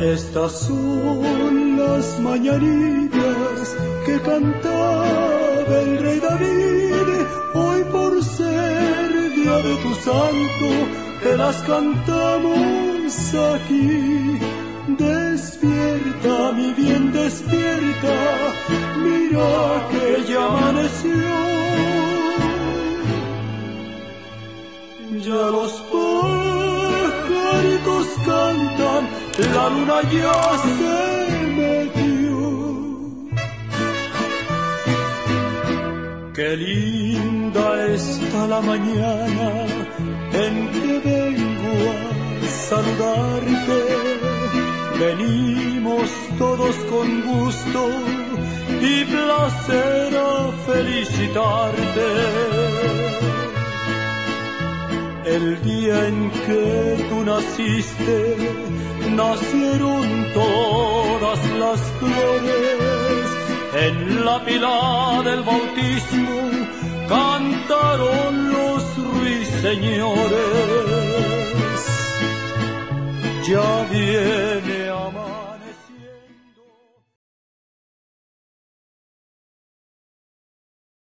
Estas son las mañanitas que cantaba el rey David. Hoy por ser día de tu santo, te las cantamos aquí. Despierta, mi bien, despierta, mira que ya amaneció. Ya los cantan, la luna ya se metió. Qué linda está la mañana en que vengo a saludarte. Venimos todos con gusto y placer a felicitarte el día en que tú naciste, nacieron todas las flores. En la pila del bautismo cantaron los ruiseñores. Ya viene a